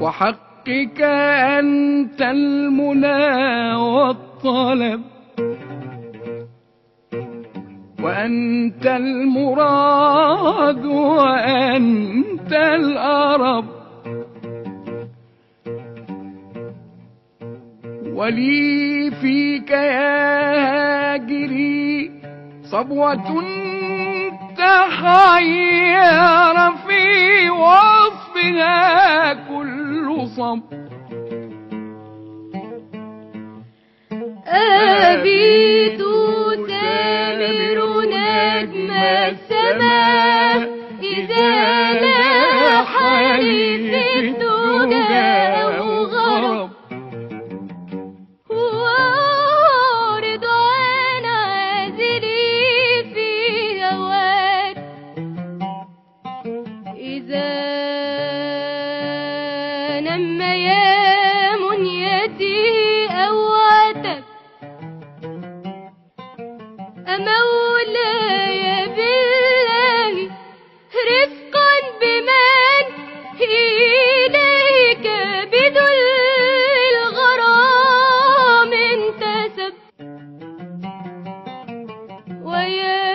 وحقك أنت المنى والطلب وأنت المراد وأنت الأرب. ولي فيك يا هاجري صبوة تخير صب أبيت سامر نجم السماء إذا نم يا منيتي أواتك. أمولى يا بالله رفقا بمن إليك بدل الغرام انتسب ويا